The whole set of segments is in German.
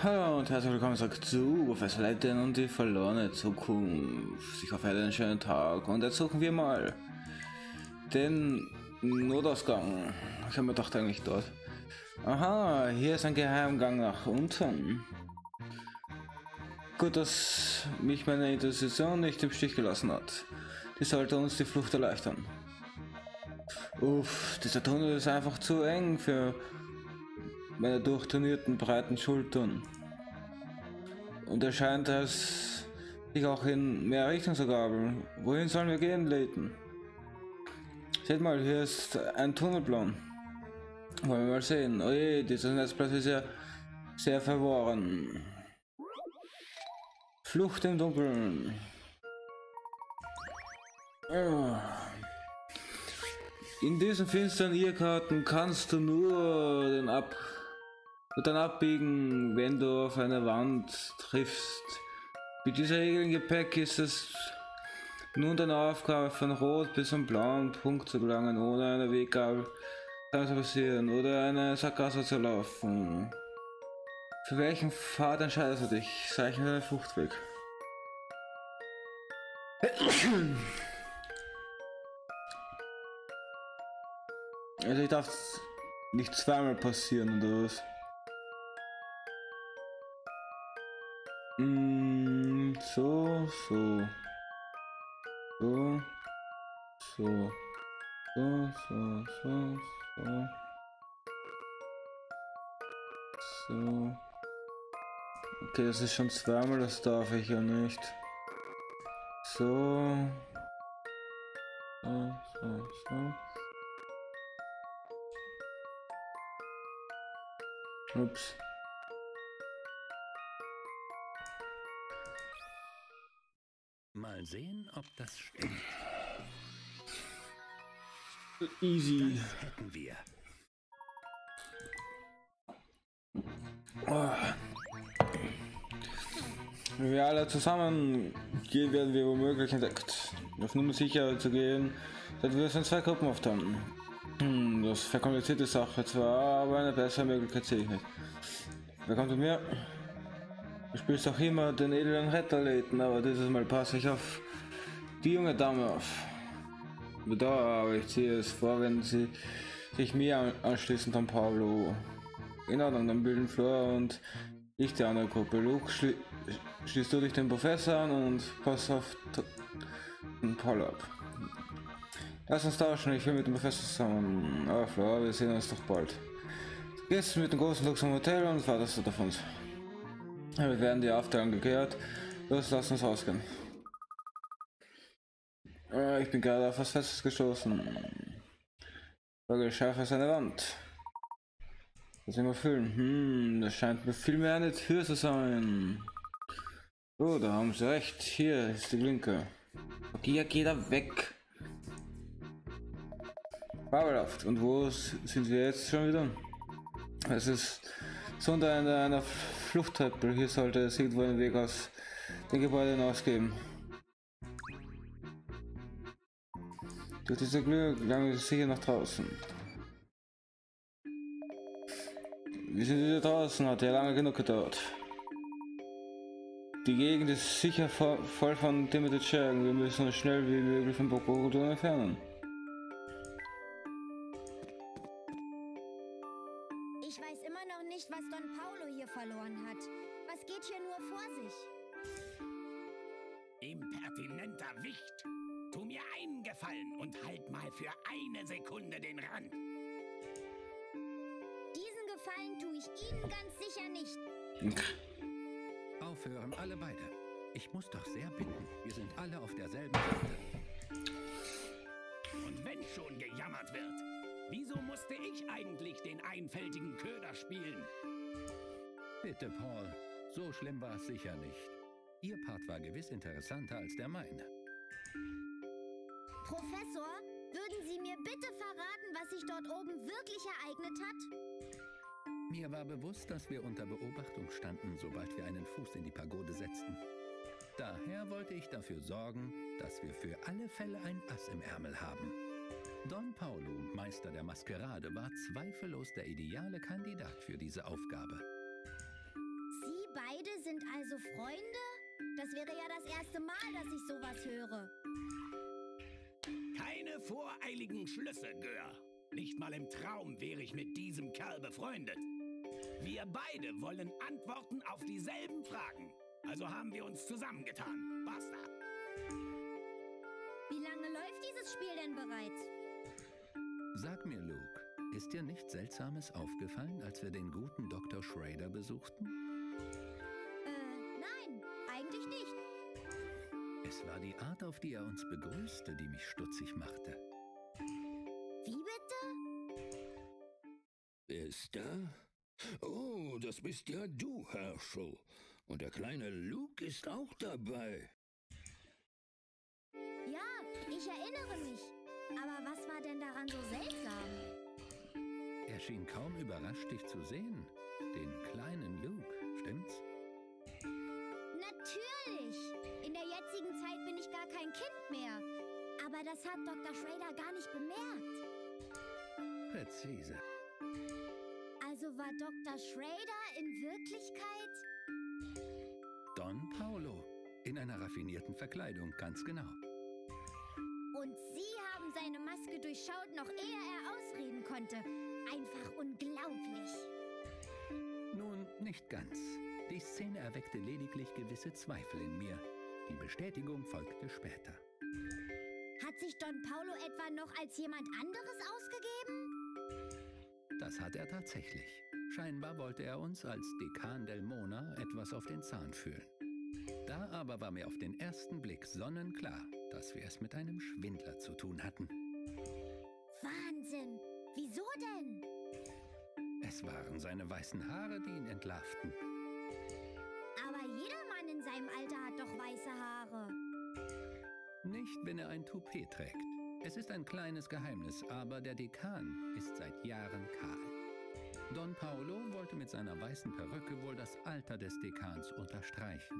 Hallo und herzlich willkommen zurück zu Professor Leiten und die verlorene Zukunft. Ich hoffe, ihr einen schönen Tag und jetzt suchen wir mal den Notausgang. Ich habe mir gedacht, eigentlich dort. Aha, hier ist ein Geheimgang nach unten. Gut, dass mich meine Intuition nicht im Stich gelassen hat. Die sollte uns die Flucht erleichtern. Uff, dieser Tunnel ist einfach zu eng für meine durchtrainierten breiten Schultern. Und er scheint als sich auch in mehr Richtung zu gabeln. Wohin sollen wir gehen, Leighton? Seht mal, hier ist ein Tunnelplan. Wollen wir mal sehen. Oh je, dieser Netzplatz ist ja sehr verworren. Flucht im Dunkeln. Oh. In diesen finsteren Irrkarten kannst du nur den Ab dann abbiegen, wenn du auf eine Wand triffst. Mit dieser Regel im Gepäck ist es nun deine Aufgabe, von Rot bis zum blauen Punkt zu gelangen, ohne eine Weggabel zu passieren oder eine Sackgasse zu laufen. Für welchen Pfad entscheidest du dich? Zeichne deinen Fluchtweg. Also ich darf nicht zweimal passieren oder was? Das ist schon zweimal, das darf ich ja nicht. So. So, so, so. Ups. Mal sehen, ob das stimmt. Easy. Das hätten wir. Alle zusammen gehen, werden wir womöglich entdeckt. Auf Nummer sicher zu gehen, sollten wir es in zwei Gruppen aufteilen. Hm, das verkompliziert die Sache zwar, aber eine bessere Möglichkeit sehe ich nicht. Wer kommt mit mir? Du spielst auch immer den edlen Retterläden, aber dieses Mal passe ich auf die junge Dame auf. Bedauere, aber ich ziehe es vor, wenn sie sich mir anschließen, dann Pablo. In Ordnung, dann bilden Flora und ich die andere Gruppe. Luke, schließt du dich den Professor an und pass auf den Paul ab. Lass uns tauschen, ich will mit dem Professor zusammen. Aber Flora, wir sehen uns doch bald. Du gehst mit dem großen Lux zum Hotel und wartest auf uns. Wir werden die Aufteilung geklärt. Los, lass uns rausgehen. Äh, Ich bin gerade auf was Festes gestoßen. Folge scharf als eine Wand. Das immer füllen. Hm, das scheint mir viel mehr eine Tür zu sein. Oh, da haben sie recht. Hier ist die Klinke. Okay, ja, geh da weg. Fabelhaft. Und wo sind wir jetzt schon wieder? Es ist so unter einer, einer Fluchttreppe. Hier sollte es irgendwo einen Weg aus dem Gebäude hinausgeben. Durch diese Glück gelangen wir sicher nach draußen. Wir sind wieder draußen, hat ja lange genug gedauert. Die Gegend ist sicher vo voll von Timothy Schergen. Wir müssen uns schnell wie möglich von Bokokultur entfernen. Ich weiß immer noch nicht, was Don Paulo hier verloren hat. Was geht hier nur vor sich? Impertinenter Wicht. Tu mir einen Gefallen und halt mal für eine Sekunde den Rand. Diesen Gefallen tue ich Ihnen ganz sicher nicht. Aufhören, alle beide. Ich muss doch sehr bitten. Wir sind alle auf derselben Seite. Und wenn schon gejammert wird, wieso musste ich eigentlich den einfältigen Köder spielen? Bitte, Paul. So schlimm war es sicher nicht. Ihr Part war gewiss interessanter als der meine. Professor, würden Sie mir bitte verraten, was sich dort oben wirklich ereignet hat? Mir war bewusst, dass wir unter Beobachtung standen, sobald wir einen Fuß in die Pagode setzten. Daher wollte ich dafür sorgen, dass wir für alle Fälle ein Ass im Ärmel haben. Don Paulo, Meister der Maskerade, war zweifellos der ideale Kandidat für diese Aufgabe. Sie beide sind also Freunde? Das wäre ja das erste Mal, dass ich sowas höre. Keine voreiligen Schlüsse, Gör. Nicht mal im Traum wäre ich mit diesem Kerl befreundet. Wir beide wollen Antworten auf dieselben Fragen. Also haben wir uns zusammengetan. Basta. Wie lange läuft dieses Spiel denn bereits? Sag mir, Luke, ist dir nichts Seltsames aufgefallen, als wir den guten Dr. Schrader besuchten? Äh, nein, eigentlich nicht. Es war die Art, auf die er uns begrüßte, die mich stutzig machte. Wie bitte? Wer ist da? Oh, das bist ja du, Herschel. Und der kleine Luke ist auch dabei. Ja, ich erinnere mich. Aber was war denn daran so seltsam? Er schien kaum überrascht, dich zu sehen. Den kleinen Luke, stimmt's? Natürlich! In der jetzigen Zeit bin ich gar kein Kind mehr. Aber das hat Dr. Schrader gar nicht bemerkt. Präzise. Also war Dr. Schrader in Wirklichkeit... Don Paulo. In einer raffinierten Verkleidung, ganz genau. Und Sie haben seine Maske durchschaut, noch ehe er ausreden konnte. Einfach unglaublich. Nun, nicht ganz. Die Szene erweckte lediglich gewisse Zweifel in mir. Die Bestätigung folgte später. Hat sich Don Paulo etwa noch als jemand anderes ausgegeben? Das hat er tatsächlich. Scheinbar wollte er uns als Dekan del Mona etwas auf den Zahn fühlen. Da aber war mir auf den ersten Blick sonnenklar, dass wir es mit einem Schwindler zu tun hatten. Wahnsinn! Wieso denn? Es waren seine weißen Haare, die ihn entlarvten. Aber jeder Mann in seinem Alter hat doch weiße Haare. Nicht, wenn er ein Toupet trägt. Es ist ein kleines Geheimnis, aber der Dekan ist seit Jahren kahl. Don Paolo wollte mit seiner weißen Perücke wohl das Alter des Dekans unterstreichen.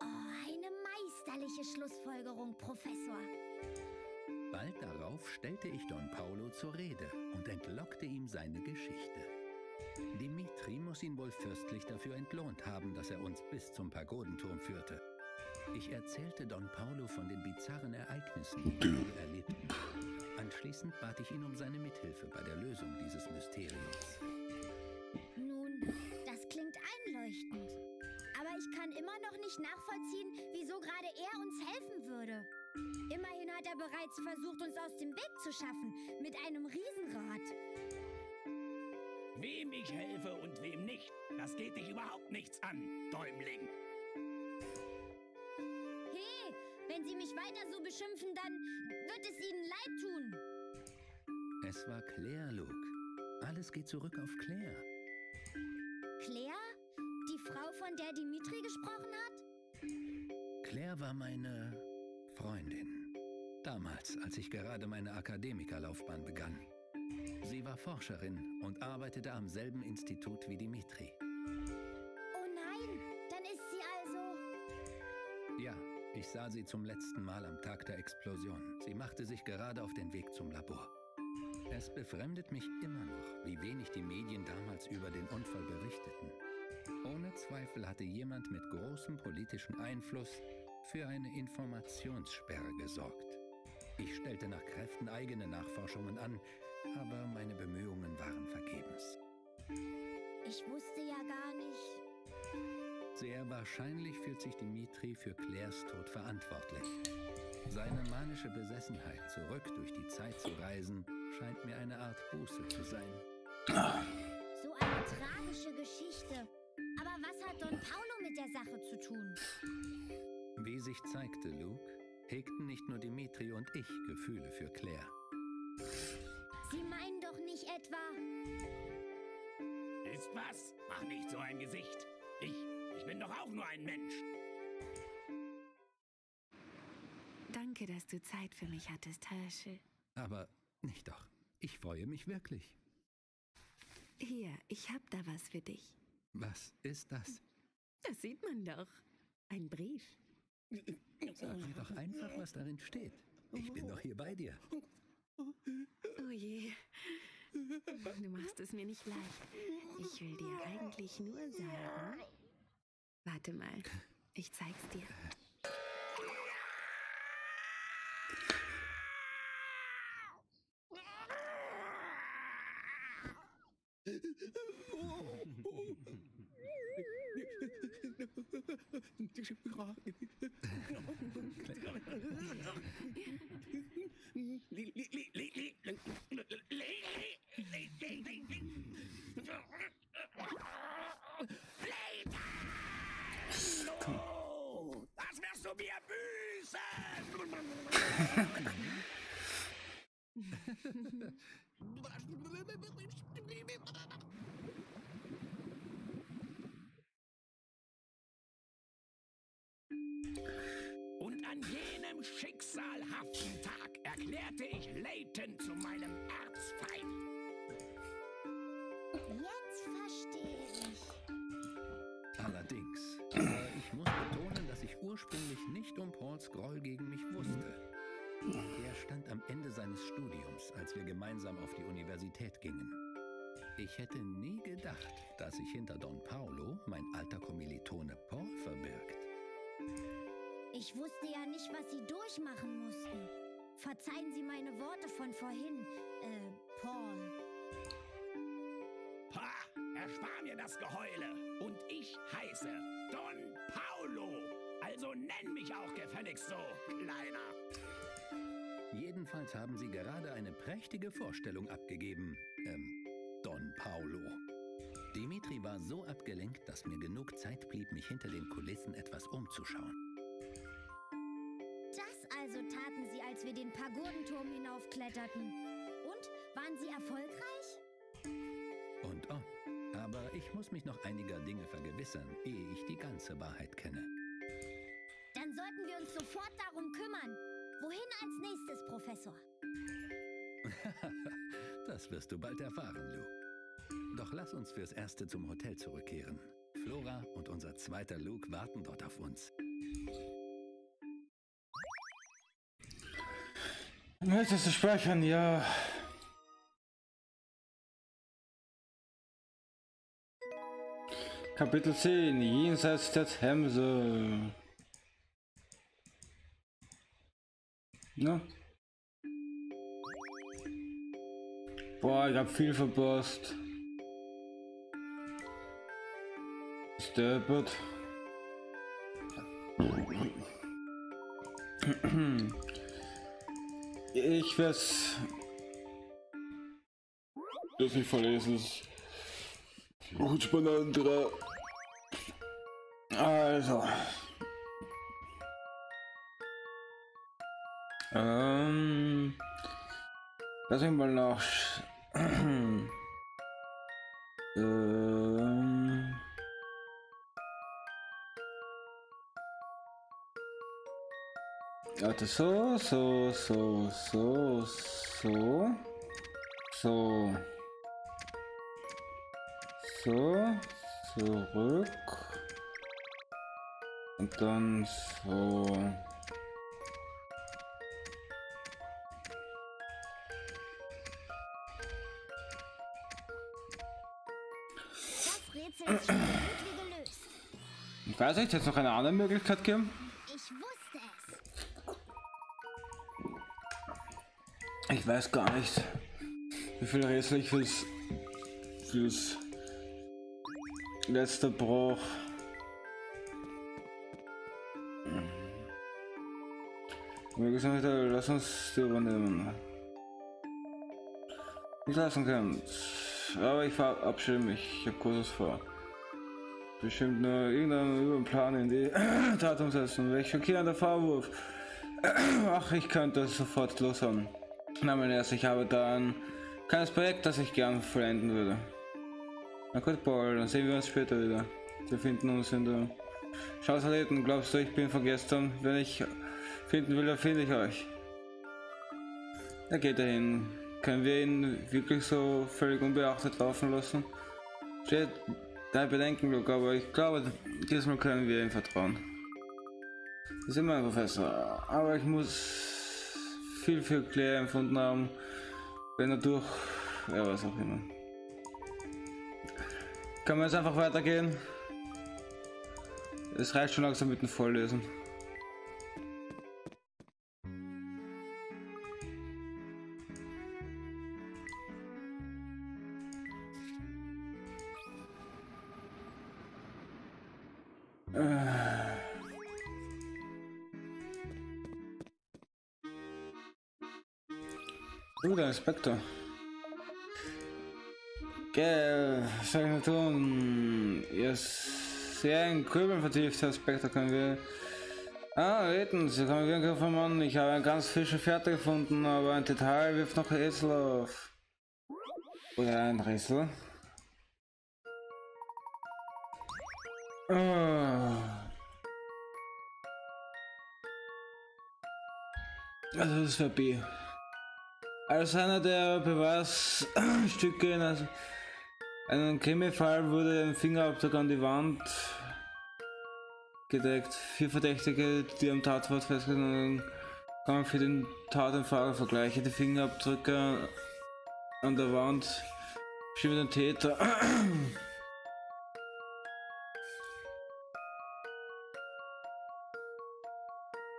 Oh, eine meisterliche Schlussfolgerung, Professor. Bald darauf stellte ich Don Paolo zur Rede und entlockte ihm seine Geschichte. Dimitri muss ihn wohl fürstlich dafür entlohnt haben, dass er uns bis zum Pagodenturm führte. Ich erzählte Don Paolo von den bizarren Ereignissen, die wir erlebten. Anschließend bat ich ihn um seine Mithilfe bei der Lösung dieses Mysteriums. Nun, das klingt einleuchtend. Aber ich kann immer noch nicht nachvollziehen, wieso gerade er uns helfen würde. Immerhin hat er bereits versucht, uns aus dem Weg zu schaffen, mit einem Riesenrad. Wem ich helfe und wem nicht, das geht dich überhaupt nichts an, Däumling. Wenn Sie mich weiter so beschimpfen, dann wird es Ihnen leid tun. Es war Claire, Luke. Alles geht zurück auf Claire. Claire? Die Frau, von der Dimitri gesprochen hat? Claire war meine Freundin. Damals, als ich gerade meine Akademikerlaufbahn begann. Sie war Forscherin und arbeitete am selben Institut wie Dimitri. Ich sah sie zum letzten Mal am Tag der Explosion. Sie machte sich gerade auf den Weg zum Labor. Es befremdet mich immer noch, wie wenig die Medien damals über den Unfall berichteten. Ohne Zweifel hatte jemand mit großem politischen Einfluss für eine Informationssperre gesorgt. Ich stellte nach Kräften eigene Nachforschungen an, aber meine Bemühungen waren vergebens. Ich wusste. Sehr wahrscheinlich fühlt sich Dimitri für Claires Tod verantwortlich. Seine manische Besessenheit, zurück durch die Zeit zu reisen, scheint mir eine Art Buße zu sein. So eine tragische Geschichte. Aber was hat Don Paulo mit der Sache zu tun? Wie sich zeigte, Luke, hegten nicht nur Dimitri und ich Gefühle für Claire. Sie meinen doch nicht etwa... Ist was? Mach nicht so ein Gesicht. Bin doch auch nur ein Mensch. Danke, dass du Zeit für mich hattest, Herschel. Aber nicht doch. Ich freue mich wirklich. Hier, ich hab da was für dich. Was ist das? Das sieht man doch. Ein Brief. Sag mir doch einfach, was darin steht. Ich bin doch hier bei dir. Oh je. Du machst es mir nicht leicht. Ich will dir eigentlich nur sagen. Warte mal, ich zeig's dir. Oh, Allerdings. Aber ich muss betonen, dass ich ursprünglich nicht um Pauls Groll gegen mich wusste. Er stand am Ende seines Studiums, als wir gemeinsam auf die Universität gingen. Ich hätte nie gedacht, dass sich hinter Don Paolo mein alter Kommilitone Paul verbirgt. Ich wusste ja nicht, was Sie durchmachen mussten. Verzeihen Sie meine Worte von vorhin, äh, Paul. Ha! Erspar mir das Geheule. Und ich heiße gefälligst so, Kleiner. Jedenfalls haben sie gerade eine prächtige Vorstellung abgegeben. Ähm, Don Paolo. Dimitri war so abgelenkt, dass mir genug Zeit blieb, mich hinter den Kulissen etwas umzuschauen. Das also taten Sie, als wir den Pagodenturm hinaufkletterten. Und, waren Sie erfolgreich? Und ob. Aber ich muss mich noch einiger Dinge vergewissern, ehe ich die ganze Wahrheit kenne. Als nächstes, Professor? das wirst du bald erfahren, Lou. Doch lass uns fürs Erste zum Hotel zurückkehren. Flora und unser zweiter Luke warten dort auf uns. Möchtest du speichern? Ja. Kapitel 10 Jenseits der Themse. Na? Boah, ich hab viel verpasst. Stupid. Ich werd's. Das nicht verlesen. Gut spannend. Also. Ähm. Lass mich mal nach. ähm. Warte, so, so, so, so, so. So. So. Zurück. Und dann so. Ich weiß nicht, jetzt noch eine andere Möglichkeit geben? Ich wusste es. Ich weiß gar nicht, wie viel Rätsel ich fürs, fürs letzte brauch. Wie gesagt, lass uns die übernehmen. Nicht lassen können. Aber ich verabschiede mich. Ich habe Kurses vor. Bestimmt nur irgendeinen über Plan in die Tat umsetzen. Welch schockierender Vorwurf. Ach, ich könnte sofort loshauen. Na, mein Erst, ich habe da ein kleines Projekt, das ich gern vollenden würde. Na gut, Paul, dann sehen wir uns später wieder. Wir finden uns in der Schausaleten. Glaubst du, ich bin von gestern? Wenn ich finden will, dann finde ich euch. Er geht dahin. Können wir ihn wirklich so völlig unbeachtet laufen lassen? Steht dein Bedenken, Luke, aber ich glaube, diesmal können wir ihm vertrauen. Das ist immer ein Professor, aber ich muss viel für Claire empfunden haben, wenn er durch ja, was auch immer. Können wir jetzt einfach weitergehen? Es reicht schon langsam mit dem Vorlesen. Was soll ich noch tun? Ihr sehr in Grübeln vertiefter Inspektor können wir. Ah, reden, Sie kommen wirklich vom Mann. Ich habe eine ganz frische Fährte gefunden, aber ein Detail wirft noch Rätsel auf. Oder ein Rätsel. Ah. Also das wäre B. Als einer der Beweisstücke in einem Krimifall wurde ein Fingerabdruck an die Wand gedeckt. Vier Verdächtige, die am Tatort festgenommen kann man für den Tat im Fahrer vergleichen. Die Fingerabdrücke an der Wand bestimmen den Täter.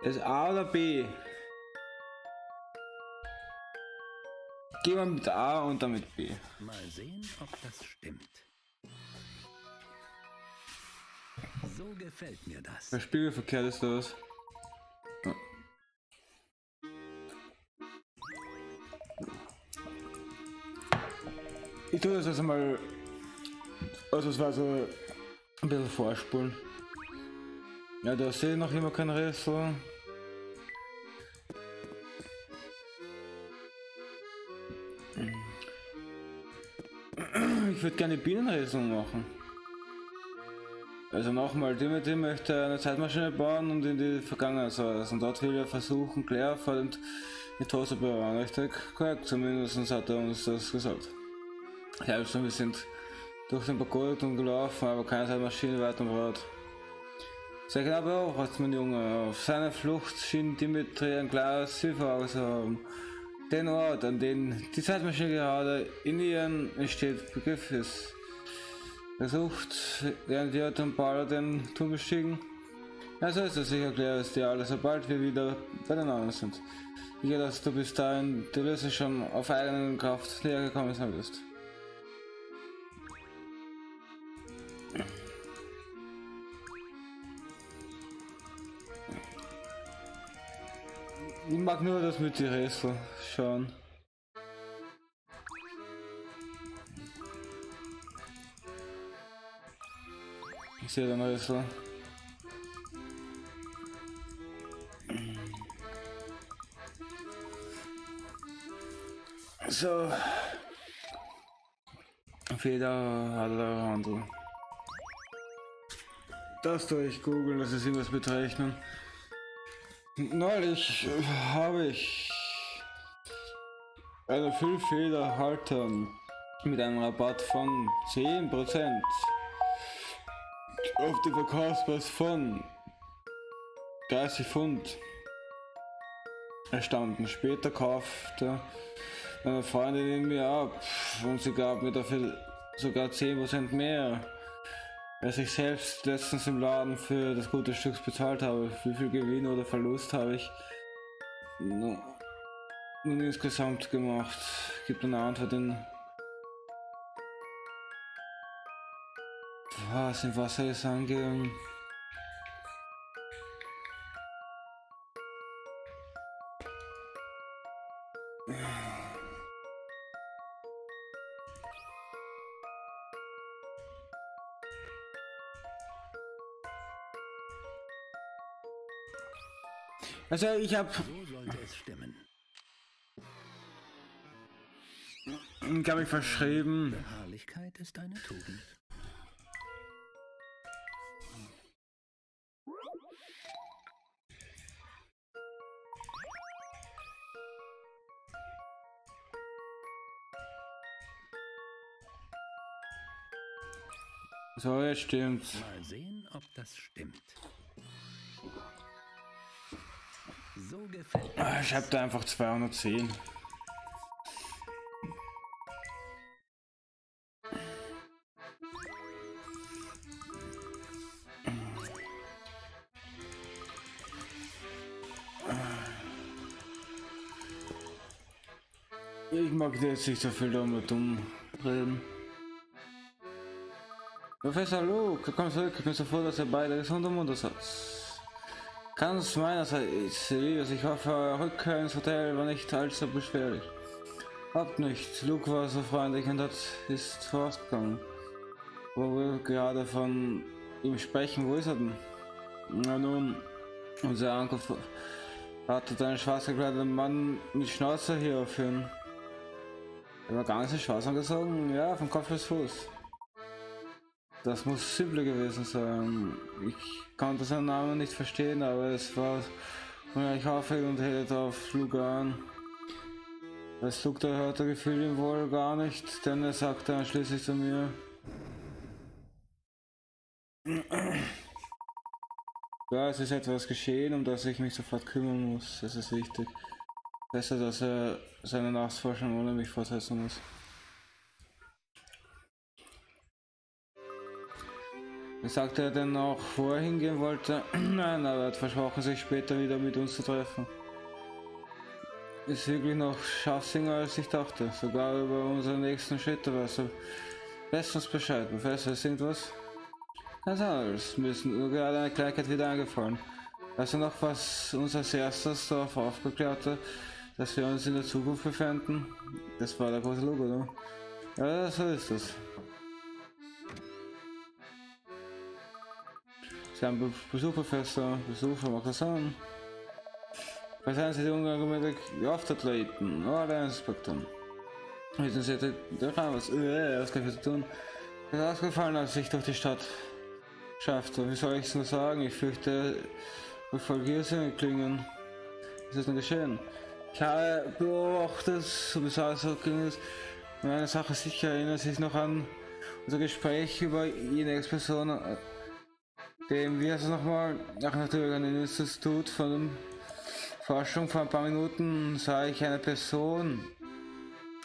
Ist A oder B? Gehen wir mit A und dann mit B. Mal sehen, ob das stimmt. So gefällt mir das. Der Spiegelverkehr ist das. Ja. Ich tue das also mal ausnahmsweise ein bisschen vorspulen. Ja, da sehe ich noch immer kein Rätsel. Ich würde gerne Bienenrätsel machen. Also nochmal, Timothy möchte eine Zeitmaschine bauen und in die Vergangenheit reisen. Dort will er versuchen, Claire vor dem Toaster zu bewahren. Richtig? Korrekt, zumindest hat er uns das gesagt. Ja, schon, wir sind durch den Parcours gelaufen, aber keine Zeitmaschine weit und breit. Sehr knapp auch, als mein Junge. Auf seiner Flucht schien Dimitri ein klares Ziel vor zu haben. Den Ort, an den die Zeitmaschine gerade in ihren entsteht, Begriff ist. Versucht, während die und Paula den Turm bestiegen. Ja, so ist es, ich erkläre es dir alles, sobald wir wieder bei den anderen sind. Ich gehe, dass du bis dahin die Lösung schon auf eigenen Kraft näher gekommen sein wirst. Ich mag nur das mit die Rätsel schauen. Ich sehe den Rätsel. So. Feder er Handel. Das tue ich googeln, das ist irgendwas berechnen. Neulich habe ich eine Füllfederhalter mit einem Rabatt von 10% auf den Verkaufspreis von 30 Pfund erstanden. Später kaufte meine Freundin ihn mir ab und sie gab mir dafür sogar 10% mehr als ich selbst letztens im Laden für das gute Stück bezahlt habe. Wie viel Gewinn oder Verlust habe ich nun, insgesamt gemacht? Gibt eine Antwort in. Was, in Wasser ist angegangen? Also ich habe, So sollte es stimmen. ich, verschrieben. Beharrlichkeit ist eine Tugend. So, jetzt stimmt's. Mal sehen, ob das stimmt. So gefällt ah, Ich hab da einfach 210. Ich mag jetzt nicht so viel damit dumm reden. Professor Luke, komm zurück, ich bin so froh, dass ihr beide gesund und munter seid. Ganz meinerseits, Elias, ich hoffe, Rückkehr ins Hotel war nicht allzu beschwerlich. Habt nicht, Luke war so freundlich und hat, ist vorausgegangen. Wo wir gerade von ihm sprechen, wo ist er denn? Na nun, unser Ankunft wartet ein schwarz gekleideter Mann mit Schnauzer hier aufhören. Er war ganz schwarz angezogen, ja, von Kopf bis Fuß. Das muss Simple gewesen sein. Ich konnte seinen Namen nicht verstehen, aber es war unheimlich aufregend und hält auf Luke an. Das der hörte gefühl ihm wohl gar nicht, denn er sagte dann schließlich zu mir. Ja, es ist etwas geschehen, um das ich mich sofort kümmern muss. Das ist wichtig. Besser, dass er seine Nachforschung ohne mich fortsetzen muss. Sagte er denn auch, wo er hingehen wollte? Nein, aber er hat versprochen, sich später wieder mit uns zu treffen. Ist wirklich noch scharfsinger als ich dachte. Sogar über unsere nächsten Schritte weiß er bestens Bescheid. Professor, ist irgendwas? Ganz. Mir ist nur gerade eine Kleinigkeit wieder eingefallen. Also noch was uns als erstes darauf aufgeklärt hat, dass wir uns in der Zukunft befinden. Das war der große Logo, oder? Ja, so ist es. Sie haben Besucherfester, Besucher, mag das sein? Verzeihen Sie die unangemeldete Kraftathleten, oh, der Inspektor. Wissen Sie, der kann was, äh, was kann ich tun? Es ist ausgefallen, als ich durch die Stadt schaffte. Wie soll ich es nur sagen? Ich fürchte, Irrsinn klingen. Was ist denn geschehen? Ich habe beobachtet, so wie es so ging es, eine Sache sicher erinnert sich noch an unser Gespräch über jene Explosion dem wir es nochmal nach dem Institut von Forschung vor ein paar Minuten sah ich eine Person,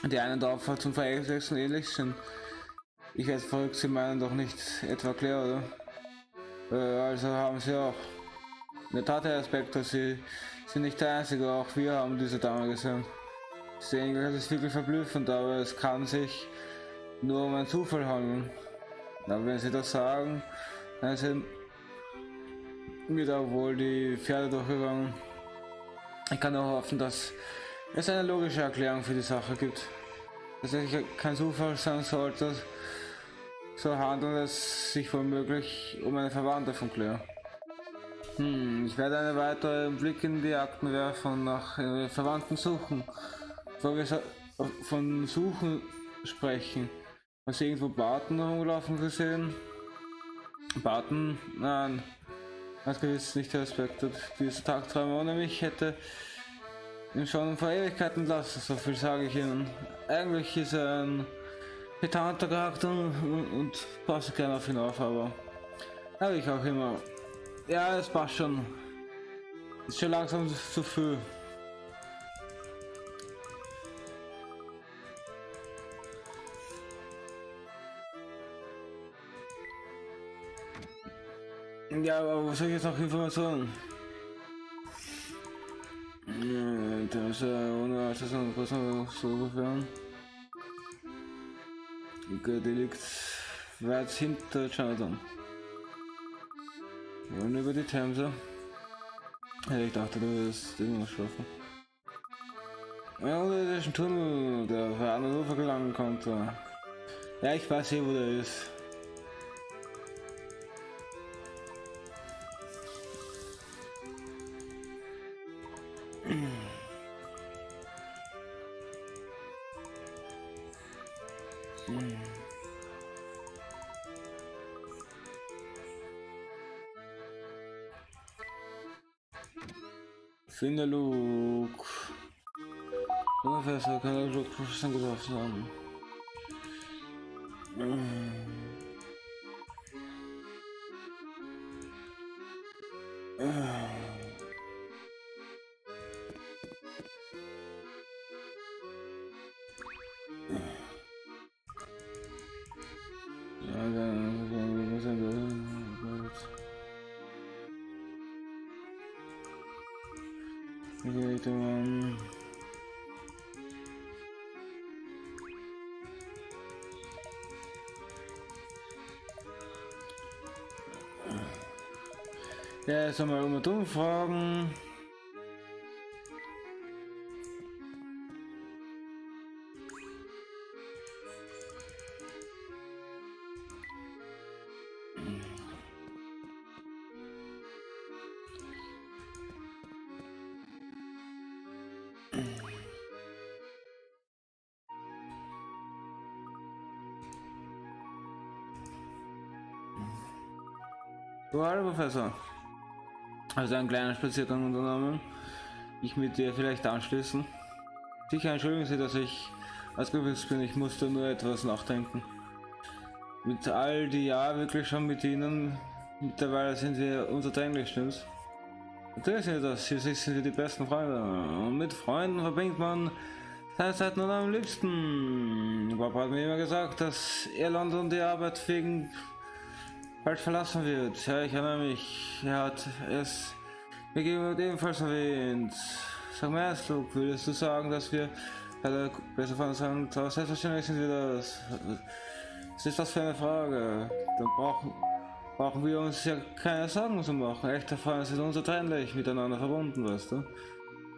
die einen Opfer zum Verwechseln ähnlich sind. Ich werde verrückt, sie meinen doch nicht etwa klar, oder? Äh, also haben sie auch. In der Tat, Herr Inspektor, Sie sind nicht der Einzige, auch wir haben diese Dame gesehen. Das ist wirklich verblüffend, aber es kann sich nur um einen Zufall handeln. Aber wenn Sie das sagen, dann sind mir da wohl die Pferde durchgegangen. Ich kann nur hoffen, dass es eine logische Erklärung für die Sache gibt. Dass es kein Zufall sein sollte, so handelt es sich womöglich um eine Verwandte von Claire. Hm, ich werde einen weiteren Blick in die Akten werfen und nach äh, Verwandten suchen. Bevor wir von Suchen sprechen. Hast du irgendwo Barton rumgelaufen gesehen? Barton? Nein. Hat gewiss nicht respektiert. Dieser Tagträume ohne mich hätte ihn schon vor Ewigkeiten lassen, so viel sage ich Ihnen. Eigentlich ist er ein petanter Charakter und, und passe gerne auf ihn auf, aber habe ich auch immer. Ja, es passt schon. Ist schon langsam zu früh. Ja, aber was soll ich jetzt noch Informationen? Ja, da ist ja ohne Arzt und großen so die liegt weit hinter Jonathan. Wollen über die Themse? Ja, ich dachte, du wirst immer noch schaffen. Ja, oder der ist ein Tunnel, der für andere Ufer gelangen konnte. Ja, ich weiß hier, wo der ist. Finde Luke. Professor kann er Luke Professor getroffen haben. Hallo Professor. Also ein kleiner Spaziergang unternommen. Ich mit dir vielleicht anschließen. Sicher entschuldigen Sie, dass ich ausgewiesen bin. Ich musste nur etwas nachdenken. Mit all die Jahre wirklich schon mit Ihnen. Mittlerweile sind Sie unzertrennlich, stimmt's? Natürlich sind Sie das. Schließlich sind Sie die besten Freunde. Und mit Freunden verbringt man seine Zeit nur am liebsten. Papa hat mir immer gesagt, dass Irland und die Arbeit wegen bald verlassen wird. Ja, ich erinnere mich. Er hat es mir gegenüber ebenfalls erwähnt. Sag mal erst, Luke, würdest du sagen, dass wir bei der besser von sagen, selbstverständlich sind wir das. Was ist das für eine Frage? Dann brauchen, brauchen wir uns ja keine Sorgen zu machen. Echte Freunde sind unzertrennlich miteinander verbunden, weißt du?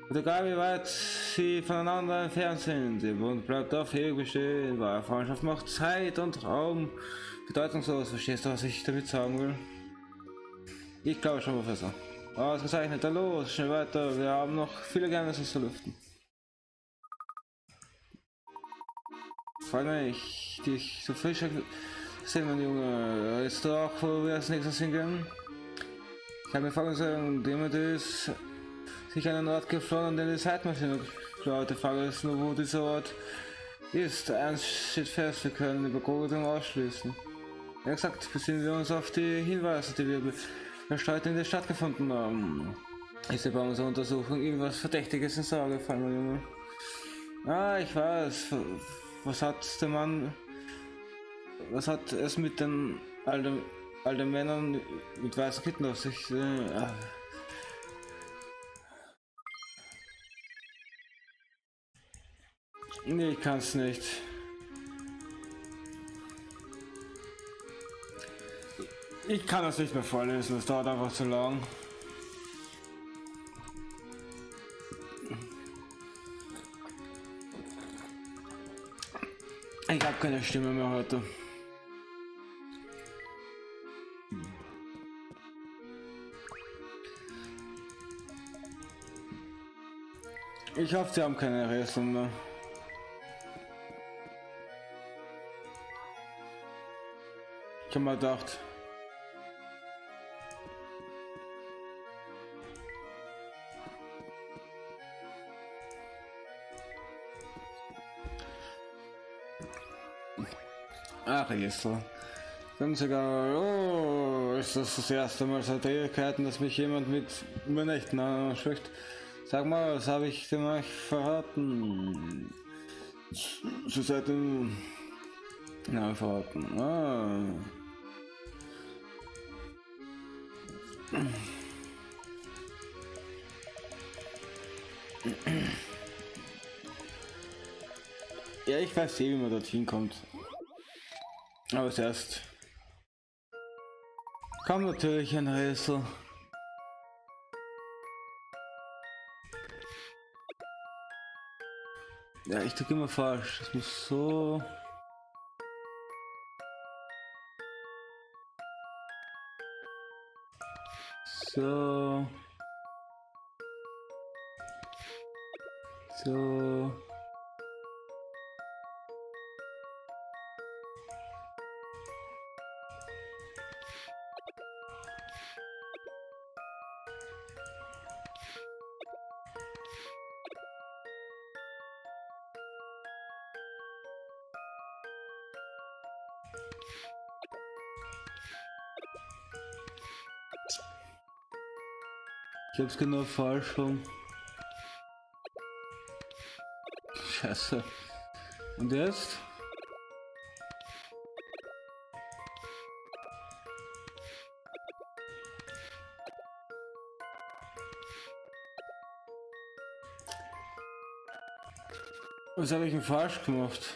Und egal wie weit sie voneinander entfernt sind, ihr Bund bleibt auf ewig bestehen. Wahre Freundschaft macht Zeit und Raum bedeutungslos. Verstehst du, was ich damit sagen will? Ich glaube schon, Professor. Ausgezeichnet, dann los, schnell weiter. Wir haben noch viele Geheimnisse zu lüften. Freut mich, dich so frisch sehen, mein Junge. Du auch, wo wir als nächstes hingehen? Ich habe mir vorgesehen, jemand ist sich an einen Ort geflohen, an den die Zeitmaschine klaut. Die Frage ist nur, wo dieser Ort ist. Eins steht fest, wir können die Beobachtung ausschließen. Ja gesagt, besinnen wir uns auf die Hinweise, die wir verstreut in der Stadt gefunden haben. Ist dir bei unserer Untersuchung irgendwas Verdächtiges ins Auge gefallen, mein Junge? Ah, ich weiß. Was hat der Mann... Was hat es mit den alten, alten Männern mit weißen Kitten auf sich? Äh, ah. Nee, ich kann's nicht. Ich kann das nicht mehr vorlesen, es dauert einfach zu lang. Ich habe keine Stimme mehr heute. Ich hoffe, sie haben keine Rätsel mehr. Ich habe mal gedacht, Ach, Jesel. Ganz egal. Oh, ist das das erste Mal seit Ewigkeiten, dass mich jemand mit Übernächten anspricht? Sag mal, was habe ich dem euch verraten? So seit dem... Na, verraten. Ah. Ja, ich weiß eh, wie man dorthin kommt. Aber zuerst kam natürlich ein Rätsel. Ja, ich drücke immer falsch. Das muss so. So. So. Hab's genau falsch rum. Scheiße. Und jetzt? Was habe ich denn falsch gemacht?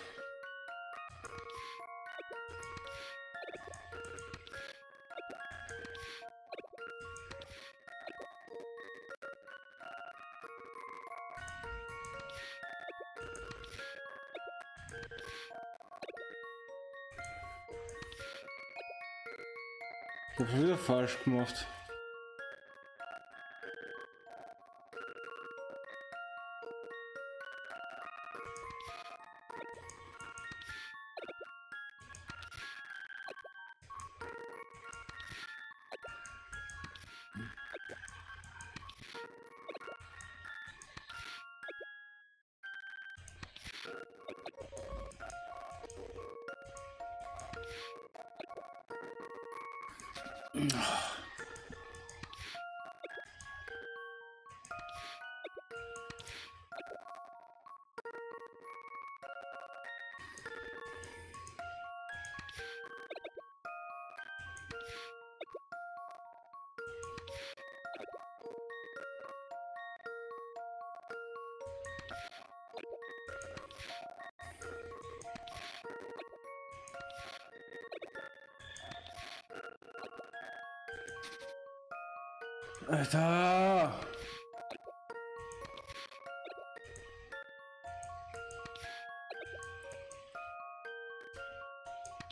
Ich hab schon wieder falsch gemacht.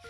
あっ。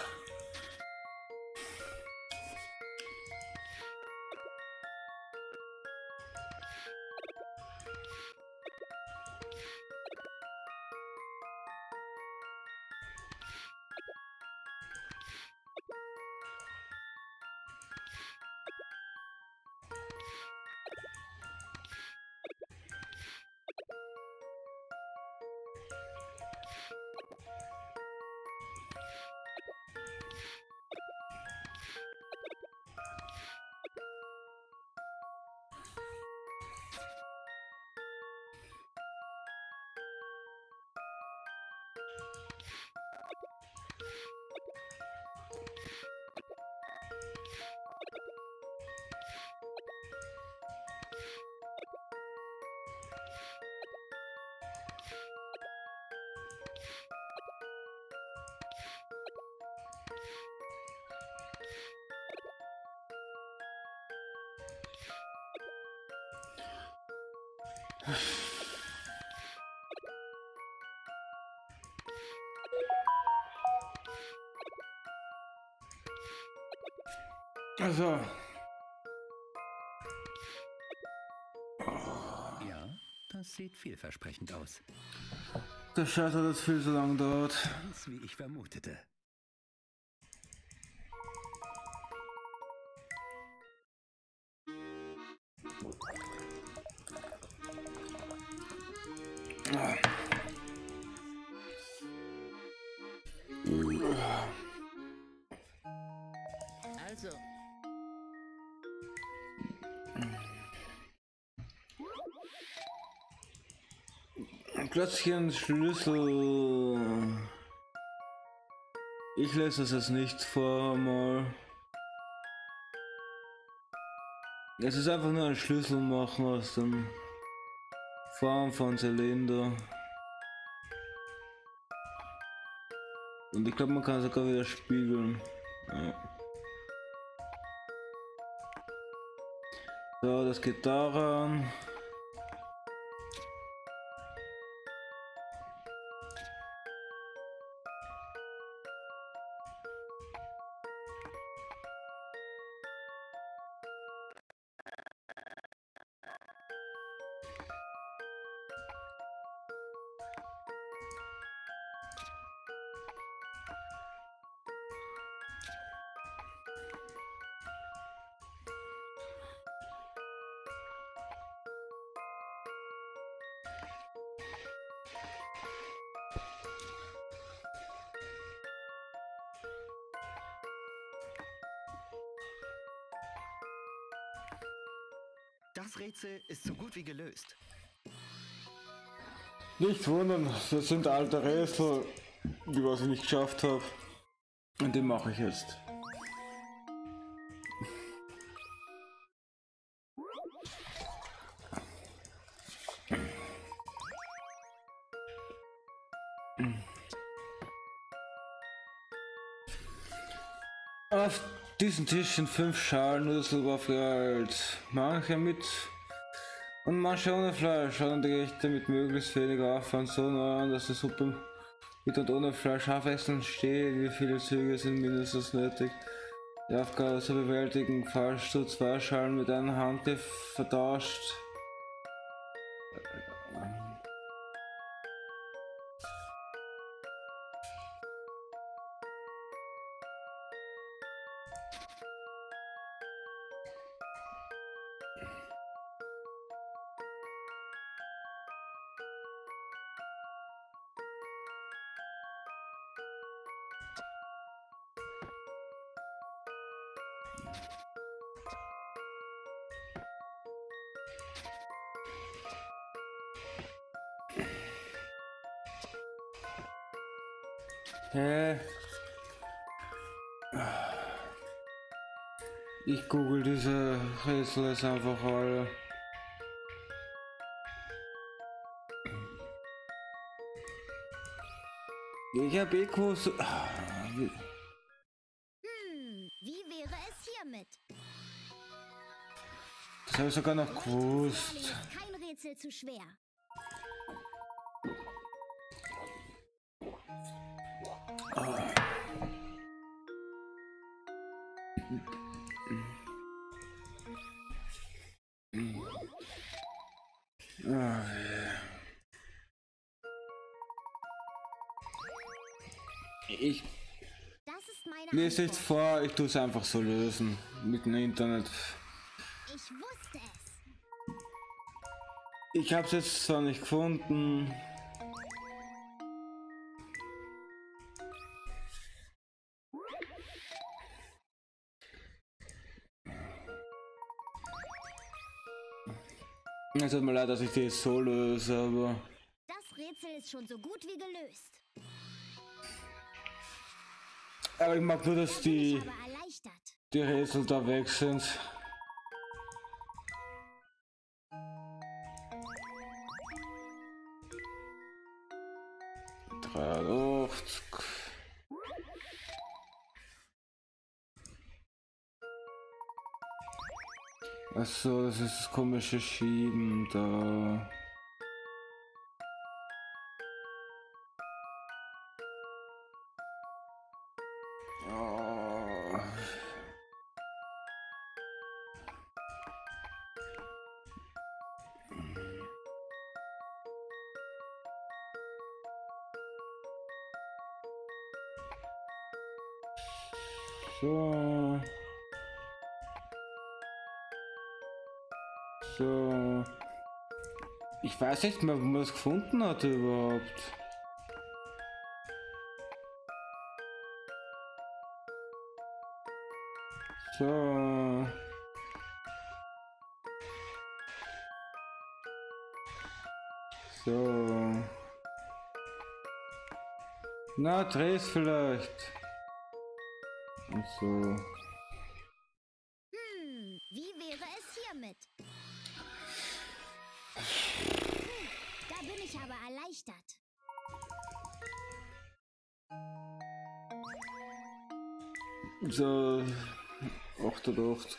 Ugh. Also, Ja, das sieht vielversprechend aus. der Scheiß hat jetzt viel zu lang dauert. Ganz wie ich vermutete. Klötzchen Schlüssel. Ich lese es jetzt nicht vor mal. Es ist einfach nur ein Schlüssel machen aus dem Form von Zylinder. Und ich glaube, man kann sogar wieder spiegeln. Ja. So, das geht daran. Rätsel ist so gut wie gelöst. Nicht wundern, das sind alte Rätsel, die was ich nicht geschafft habe. Und die mache ich jetzt. Auf diesem Tisch sind fünf Schalen Nudelsuppe aufgerollt. Manche mit und manche ohne Fleisch. Die Gerichte mit möglichst wenig Aufwand so nah an, dass die Suppe mit und ohne Fleisch abwechselnd steht. Wie viele Züge sind mindestens nötig? Die Aufgabe zu bewältigen, falls du zwei Schalen mit einer Hand vertauscht. Eh gewusst. Hm, wie wäre es hiermit? Das habe ich sogar noch gewusst. kein Rätsel zu schwer. Ich Das ist nichts vor, ich tue es einfach so lösen. Mit dem Internet. Ich wusste es. Ich habe es jetzt zwar nicht gefunden. Es tut mir leid, dass ich die jetzt so löse, aber Das Rätsel ist schon so gut wie gelöst. Aber ich mag nur, dass die, die Rätsel da weg sind. Dreiundachtzig. Achso, das ist das komische Schieben da. So. So. Ich weiß nicht mehr, wo man das gefunden hat überhaupt. So. So. Na, dreh's vielleicht. Und so. Hm, wie wäre es hiermit? Da bin ich aber erleichtert. So. 88.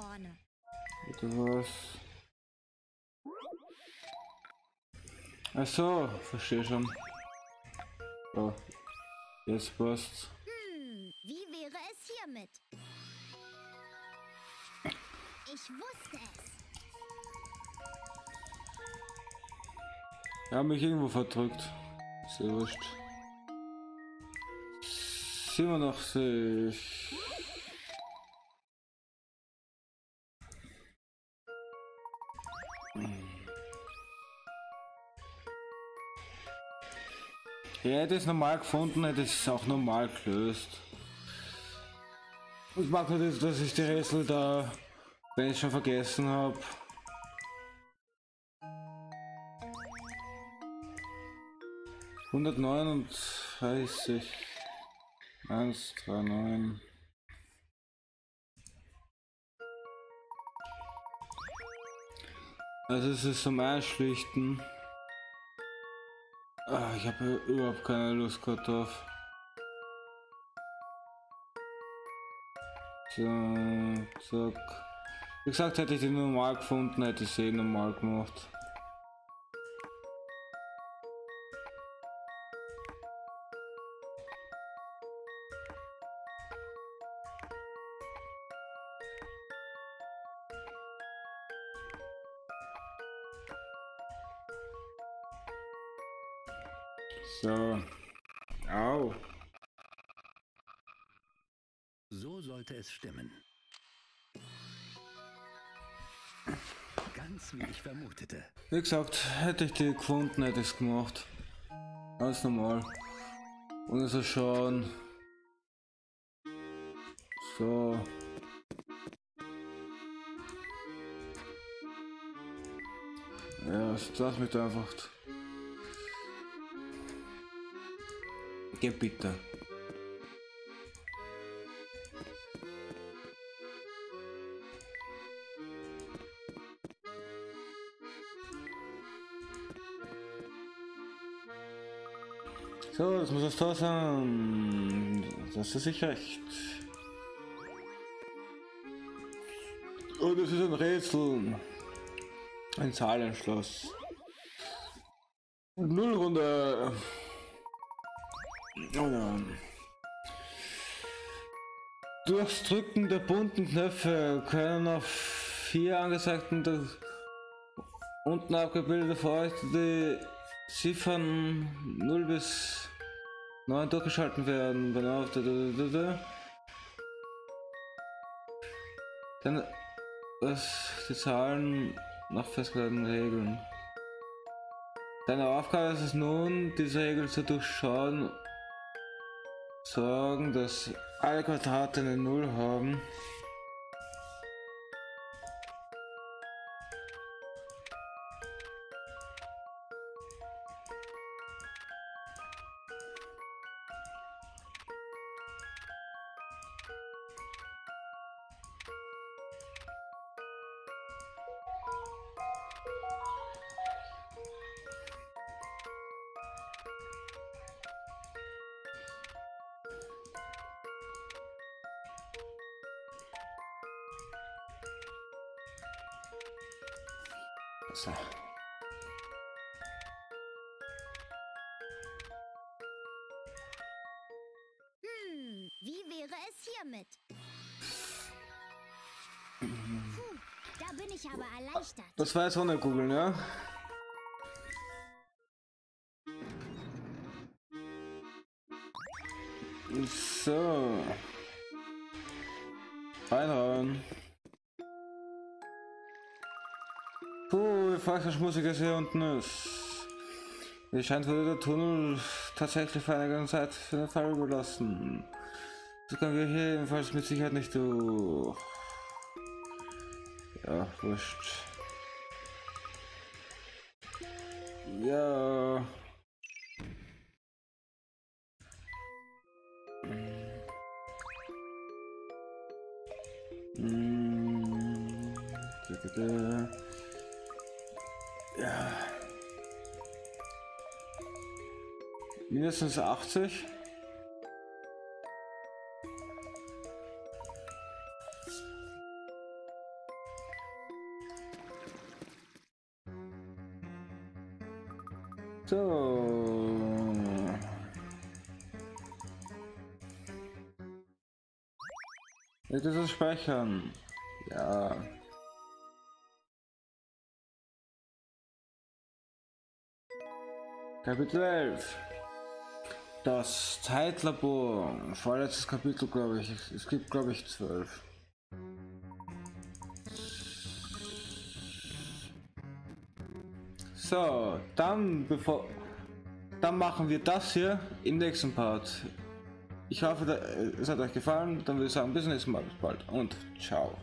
vorne. Oder was? Ach so, verstehe schon. Oh. Jetzt passt. Hm, wie wäre es hiermit? Ich wusste es. Er hat mich irgendwo verdrückt. Sehr wurscht. 87. Ja, hätte es normal gefunden, hätte es auch normal gelöst. Ich mag nicht, dass ich die Rätsel da, wenn ich schon vergessen habe. Hundertneununddreißig. Eins, drei, neun. Also es ist zum Einschlichten. Ah, ich habe überhaupt keine Lust drauf. So, zack. Wie gesagt, hätte ich die normal gefunden, hätte ich sie eh normal gemacht. So. Au. So sollte es stimmen. Ganz wie ich vermutete. Wie gesagt, hätte ich die gefunden, hätte ich es gemacht. Ganz normal. Ohne so schauen. So. Ja, lass mich da einfach. Geh bitte. So, das muss das Tor sein. Das ist sich recht. Und es ist ein Rätsel. Ein Zahlenschloss. Nullrunde. Durchs Drücken der bunten Knöpfe können auf vier angezeigten der unten abgebildete verleuchtete Ziffern 0 bis 9 durchgeschalten werden. Dann das die Zahlen nach festgelegten Regeln. Deine Aufgabe ist es nun, diese Regel zu durchschauen, sorgen, dass alle Quadrate eine Null haben. Ohne googeln, ja? So. Reinhauen. Puh, fragst du schmutzig es hier unten ist. Mir scheint wurde der Tunnel tatsächlich für eine ganze Zeit für den Fall überlassen. Das können wir hier jedenfalls mit Sicherheit nicht durch. Ja, wurscht. Ja. Mm. Ja. Mindestens 80. So. Jetzt ist es speichern. Ja. Kapitel 11. Das Zeitlabor. Vorletztes Kapitel, glaube ich. Es gibt, glaube ich, zwölf. So, dann bevor. Dann machen wir das hier im nächsten Part. Ich hoffe, es hat euch gefallen. Dann würde ich sagen, bis zum nächsten Mal. Bis bald und ciao.